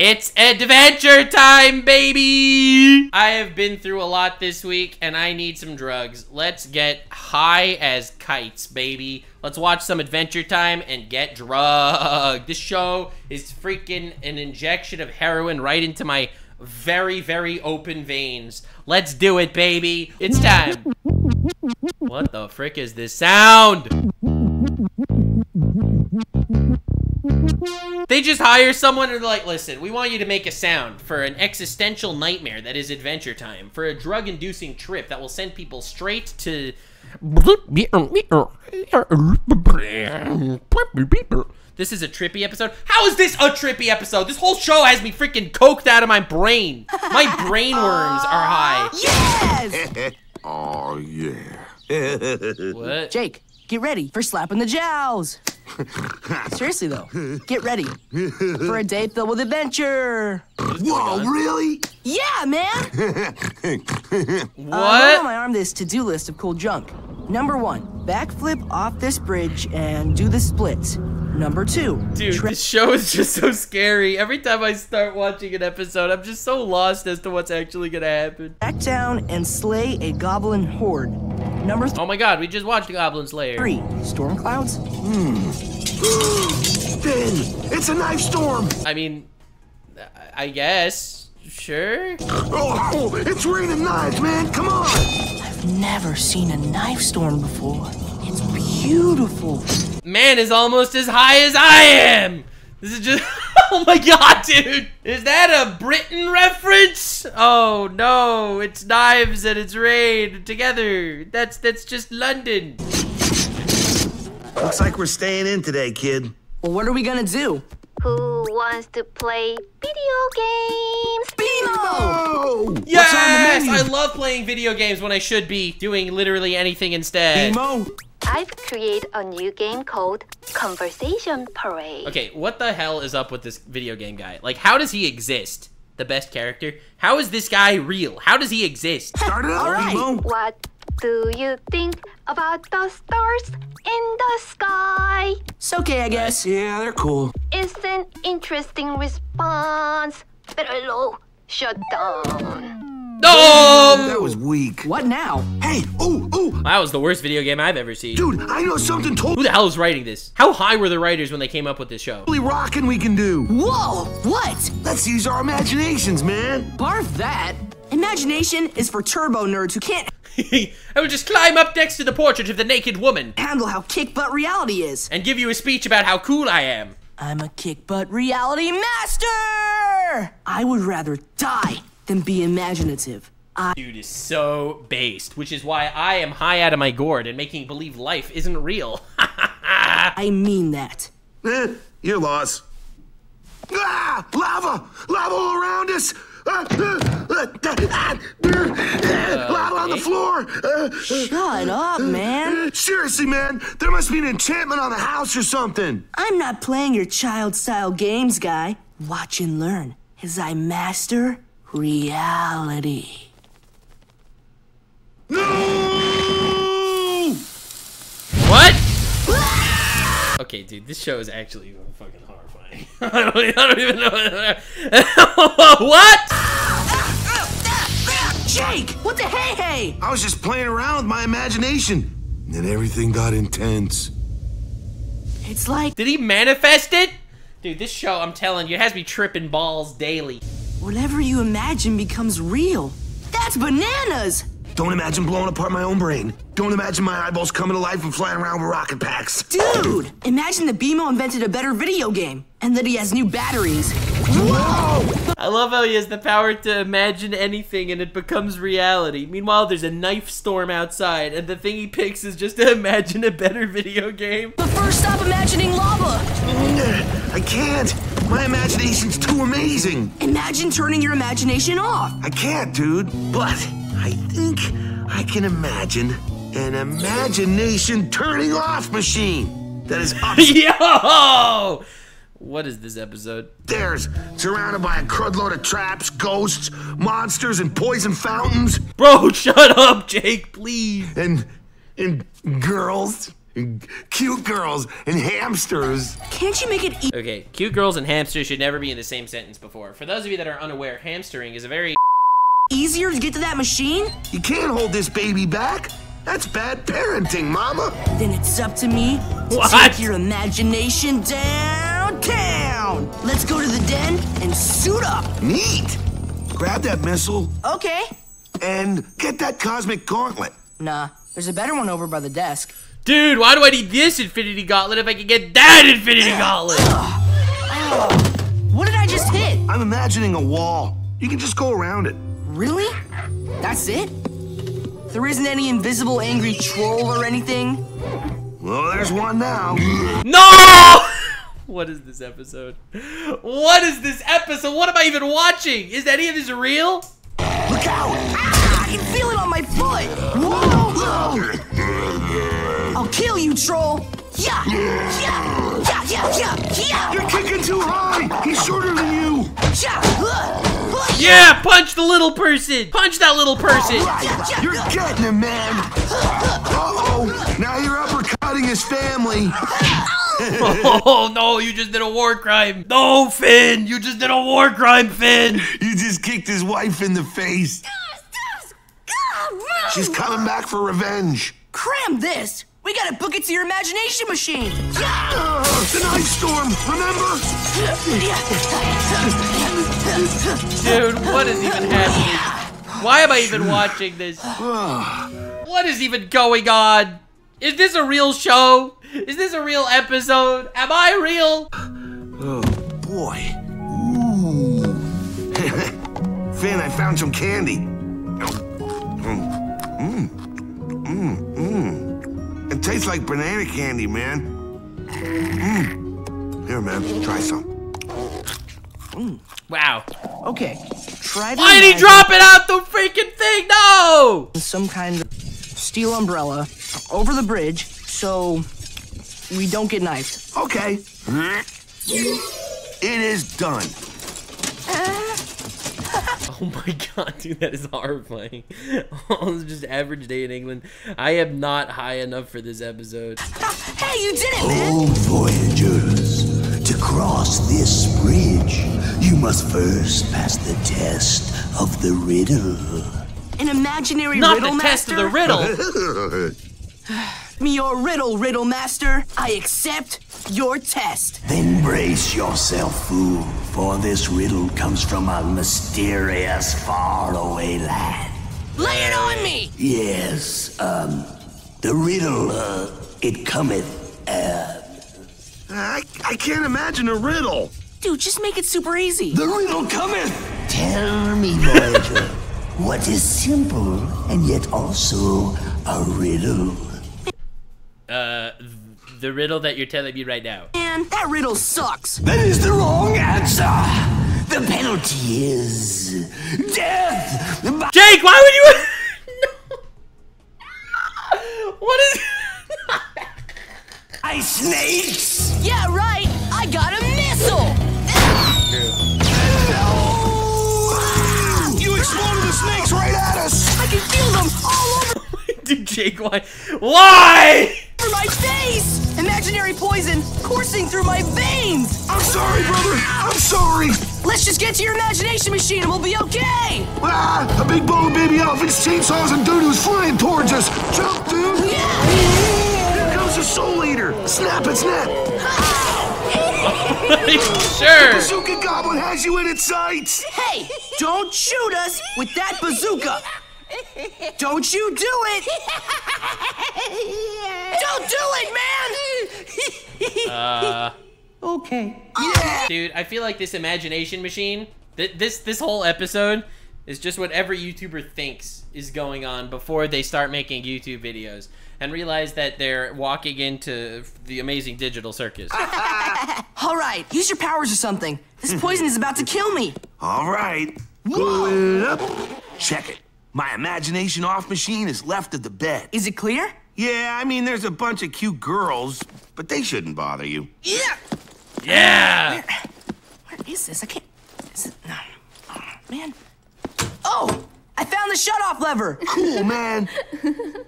It's adventure time, baby! I have been through a lot this week and I need some drugs. Let's get high as kites, baby. Let's watch some adventure time and get drugged. This show is freaking an injection of heroin right into my very, very open veins. Let's do it, baby. It's time. What the frick is this sound? They just hire someone and they're like, listen, we want you to make a sound for an existential nightmare that is Adventure Time, for a drug-inducing trip that will send people straight to... This is a trippy episode? How is this a trippy episode? This whole show has me freaking coked out of my brain. My brain worms are high. Yes! oh, yeah. What? Jake, get ready for slapping the jowls. Seriously though, get ready for a day filled with adventure. Whoa, really? Yeah, man. What? Uh, I wrote on my arm this to-do list of cool junk. Number one, backflip off this bridge and do the splits. Number two, Dude, tra- this show is just so scary. Every time I start watching an episode, I'm just so lost as to what's actually gonna happen. track down and slay a goblin horde. Number th- Oh my god, we just watched the Goblin Slayer. three, storm clouds. Hmm. Ben, it's a knife storm. I mean, I I guess. Sure? Oh, it's raining knives, man. Come on. I've never seen a knife storm before. It's beautiful. Man is almost as high as I am! This is just. Oh my god, dude! Is that a Britain reference? Oh no, it's knives and it's rain together. That's that's just London. Looks like we're staying in today, kid. Well, what are we gonna do? Who wants to play video games? BMO! Oh! Yes! I love playing video games when I should be doing literally anything instead. Emo? I've created a new game called Conversation Parade. Okay, what the hell is up with this video game guy? Like, how does he exist? The best character? How is this guy real? How does he exist? Start it up, All right. What do you think about the stars in the sky? It's okay, I guess. Yeah, they're cool. It's an interesting response. Pero shut down. No! That was weak. What now? Hey, ooh, ooh, That was the worst video game I've ever seen. dude, I know something told- Who the hell is writing this? How high were the writers when they came up with this show? rocking we can do. Whoa! What? Let's use our imaginations, man. Barf that. Imagination is for turbo nerds who can't I would just climb up next to the portrait of the naked woman handle how kick butt reality is. and give you a speech about how cool I am. I'm a kick butt reality master! I would rather die than be imaginative. I Dude is so based, which is why I am high out of my gourd and making believe life isn't real. I mean that. Eh, your loss. Ah! Lava! Lava all around us! Ah, ah, ah, ah, ah, lava on the floor! Ah, Shut up, man. Seriously, man, there must be an enchantment on the house or something. I'm not playing your child style games, guy. Watch and learn as I master reality. No! what? Okay, dude, this show is actually fucking horrifying. I, don't, I don't even know. what? Jake! What the hey hey? I was just playing around with my imagination. And then everything got intense. It's like Did he manifest it? Dude, this show, I'm telling you, it has me tripping balls daily. Whatever you imagine becomes real. That's bananas! Don't imagine blowing apart my own brain. Don't imagine my eyeballs coming to life and flying around with rocket packs. Dude! Imagine that BMO invented a better video game and that he has new batteries. Whoa! I love how he has the power to imagine anything and it becomes reality. Meanwhile, there's a knife storm outside, and the thing he picks is just to imagine a better video game. But first, stop imagining lava! I can't. My imagination's too amazing. Imagine turning your imagination off. I can't, dude. But I think I can imagine an imagination turning off machine that is Yo! What is this episode? There's surrounded by a crud load of traps, ghosts, monsters, and poison fountains, Bro, shut up, Jake, please. and and girls. Cute girls and hamsters. Can't you make it e- Okay, cute girls and hamsters should never be in the same sentence before. For those of you that are unaware, hamstering is a very easier to get to that machine? You can't hold this baby back. That's bad parenting, Mama. Then it's up to me to What? take your imagination downtown. Let's go to the den and suit up. Neat. Grab that missile Okay. and get that cosmic gauntlet. Nah, there's a better one over by the desk. Dude, why do I need this Infinity Gauntlet if I can get that Infinity Gauntlet? What did I just hit? I'm imagining a wall. You can just go around it. Really? That's it? There isn't any invisible angry troll or anything? Well, there's one now. No! What is this episode? What is this episode? What am I even watching? Is any of this real? Look out! Ah, I can feel it on my foot! Whoa! I'll kill you, troll! Yeah! Yeah! Yeah! Yeah! Yeah! Yeah! You're kicking too high. He's shorter than you. Yeah! Yeah, punch the little person! Punch that little person! Right. You're getting him, man. Uh-oh. Now you're uppercutting his family. Oh no, you just did a war crime! No, Finn! You just did a war crime, Finn! You just kicked his wife in the face. She's coming back for revenge. Cram this! We gotta book it to your imagination machine! Yeah! Uh, the knife storm, remember? Dude, what is even happening? Why am I even watching this? What is even going on? Is this a real show? Is this a real episode? Am I real? Oh, boy. Ooh. Finn, I found some candy. Tastes like banana candy, man. Mmm. Here, man, try some. Mm. Wow. Okay, try to Why did he drop it out the freaking thing? No! some kind of steel umbrella over the bridge so we don't get knifed. Okay. It is done. Oh my god, dude, that is horrifying. Oh, it's just average day in England. I am not high enough for this episode. Hey, you did it, man! Oh, Voyagers, to cross this bridge, you must first pass the test of the riddle. An imaginary Not riddle Not the test master? of the riddle. Me your riddle, riddle master. I accept your test. Then brace yourself, fool, for this riddle comes from a mysterious, faraway land. Lay it on me! Yes, um, the riddle, uh, it cometh, uh, I, I can't imagine a riddle. Dude, just make it super easy. the riddle cometh! Tell me, Voyager, what is simple and yet also a riddle? Uh, the riddle that you're telling me right now. Man, that riddle sucks. That is the wrong answer! The penalty is death! by- Jake, why would you? no. What is? by snakes! Yeah, right. I got a missile. You exploded the snakes right at us. I can feel them all over Dude, Jake, why? Why? My face. Imaginary poison coursing through my veins. I'm sorry, brother. I'm sorry. Let's just get to your imagination machine and we'll be okay. Ah, a big ball of baby elephants, chainsaws, and doo-doos flying towards us. Jump, dude. Yeah. Here comes the soul eater. Snap it, snap. sure. The Bazooka Goblin has you in its sights. Hey, don't shoot us with that bazooka. Don't you do it. Don't do it, man. Uh, okay. dude, I feel like this imagination machine, th- this this whole episode, is just what every YouTuber thinks is going on before they start making YouTube videos and realize that they're walking into the amazing digital circus. All right, use your powers or something. This poison is about to kill me. All right. Going up. Check it. My imagination off machine is left of the bed. Is it clear? Yeah, I mean, there's a bunch of cute girls, but they shouldn't bother you. Yeah. Yeah. Where is this? I can't. Is it? No. Oh, man. Oh! I found the shut-off lever. Cool, man.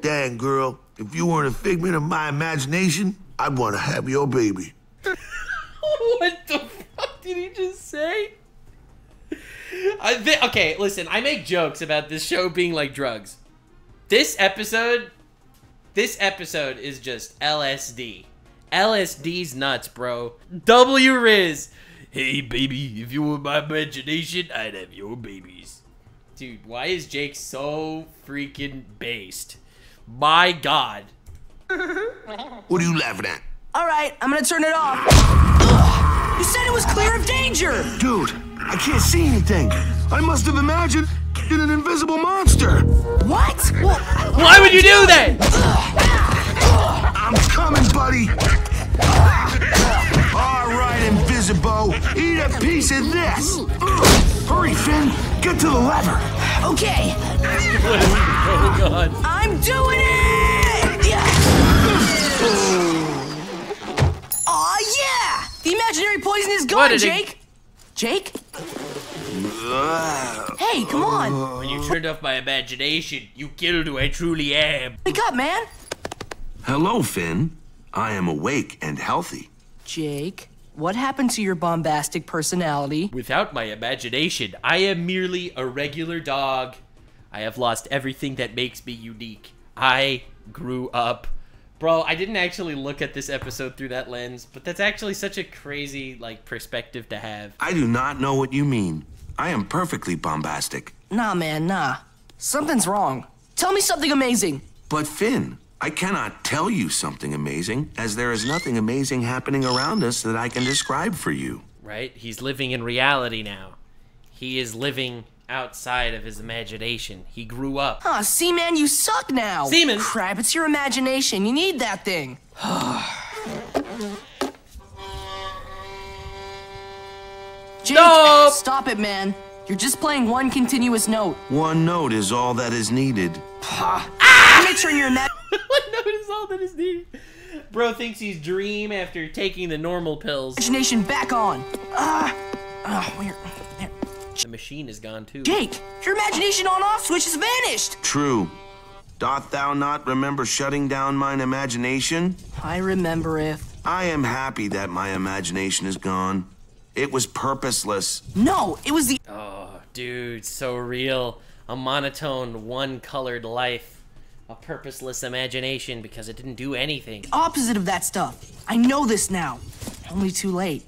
Dang, girl. if you weren't a figment of my imagination, I'd want to have your baby. what the fuck did he just say? I thi- okay, listen, I make jokes about this show being like drugs. This episode, this episode is just LSD. LSD's nuts, bro. W Riz. Hey, baby, if you were my imagination, I'd have your babies. Dude, why is Jake so freaking based? My god. What are you laughing at? All right, I'm gonna turn it off. Ugh, You said it was clear of danger. Dude, I can't see anything. I must have imagined an invisible monster. What? Well, Why would you do that? I'm coming, buddy. All right, Invisibo, eat a piece of this. Hurry, Finn, get to the lever. okay, Oh god. I'm doing it. Yeah. Aw, yeah! The imaginary poison is gone, Jake! it- Jake. Jake? Hey, come on. When you turned off my imagination, you killed who I truly am. Wake up, man. Hello, Finn. I am awake and healthy. Jake, what happened to your bombastic personality? Without my imagination, I am merely a regular dog. I have lost everything that makes me unique. I grew up. Bro, I didn't actually look at this episode through that lens, but that's actually such a crazy like perspective to have. I do not know what you mean. I am perfectly bombastic. Nah, man, nah. Something's wrong. Tell me something amazing. But Finn, I cannot tell you something amazing, as there is nothing amazing happening around us that I can describe for you. Right? He's living in reality now. He is living outside of his imagination. He grew up. Huh, see, man, you suck now. Seaman. Crap, it's your imagination. You need that thing. Jake, Nope. stop it, man. You're just playing one continuous note. One note is all that is needed. I'm gonna turn your ima- what note is all that is needed? Bro thinks he's dream after taking the normal pills. imagination back on. Ah, ah, where? there. The machine is gone too. Jake, your imagination on-off switch has vanished. True. Doth thou not remember shutting down mine imagination? I remember it. I am happy that my imagination is gone. It was purposeless. No, it was the Oh, dude, so real. A monotone, one-colored life. A purposeless imagination because it didn't do anything. The opposite of that stuff. I know this now. Only too late.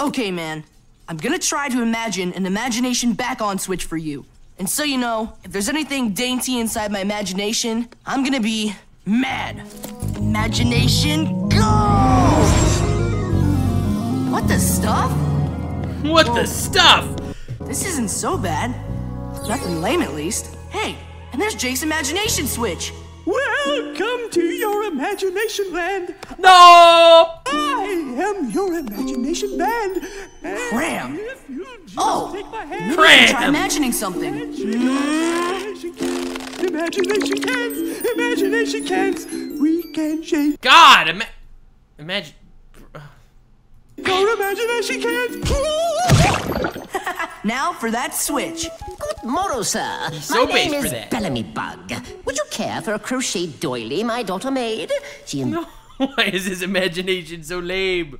Okay, man. I'm gonna try to imagine an imagination back on switch for you. And so you know, if there's anything dainty inside my imagination, I'm gonna be mad. Imagination, go! What the stuff? What the stuff? This isn't so bad. Nothing lame, at least. Hey, and there's Jake's imagination switch. Welcome to your imagination land. No! I am your imagination band. Cram. If you just Oh. take my Try Cram! imagining something. imagination cans, imagination cans, imagination cans. We can shape God, ima- imagine. Your imagination cans. Now for that switch. Moro, sir. so my based name for is that. Bellamy Bug. Would you care for a crochet doily my daughter made? She Why is his imagination so lame?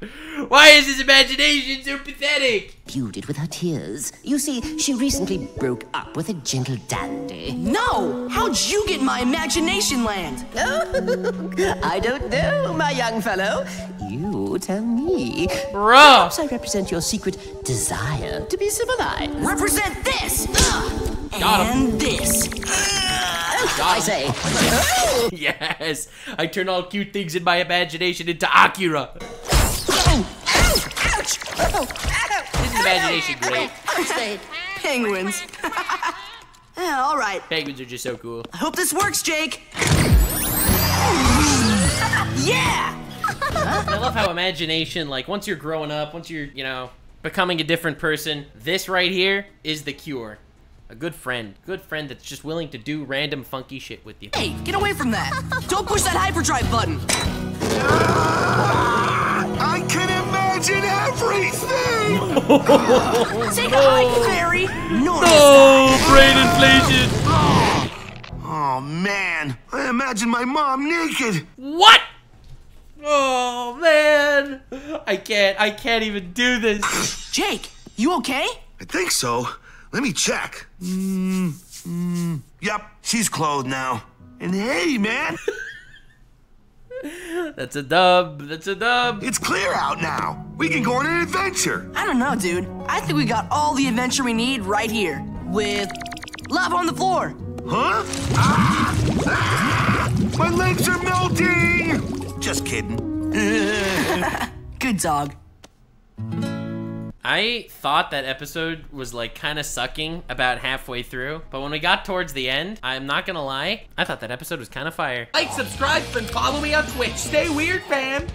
Why is his imagination so pathetic? imbued it with her tears. You see, she recently broke up with a gentle dandy. No! How'd you get in my imagination land? I don't know, my young fellow. You tell me. Bro! Perhaps I represent your secret desire to be civilized. Represent this! Ugh. Got him. And this. I say, Yes! I turn all cute things in my imagination into Akira! Ouch! His imagination great. I say, Penguins. yeah, all right. Penguins are just so cool. I hope this works, Jake. yeah! I love how imagination, like, once you're growing up, once you're, you know, becoming a different person, this right here is the cure. A good friend. Good friend that's just willing to do random funky shit with you. Hey, get away from that! Don't push that hyperdrive button! I can imagine everything! Take a hike, fairy! Normal Oh, brain inflation! Oh, Oh man, I imagine my mom naked. What? Oh man, I can't. I can't even do this. Jake, you okay? I think so. Let me check. Mm, mm, yep, she's clothed now. And hey, man, That's a dub. That's a dub. it's clear out now. We can go on an adventure. I don't know, dude. I think we got all the adventure we need right here. With lava on the floor. Huh? Ah! Ah! My legs are melting! Just kidding. Good dog. I thought that episode was like kind of sucking about halfway through, but when we got towards the end, I'm not gonna lie, I thought that episode was kind of fire. Like, subscribe, and follow me on Twitch. Stay weird, fam.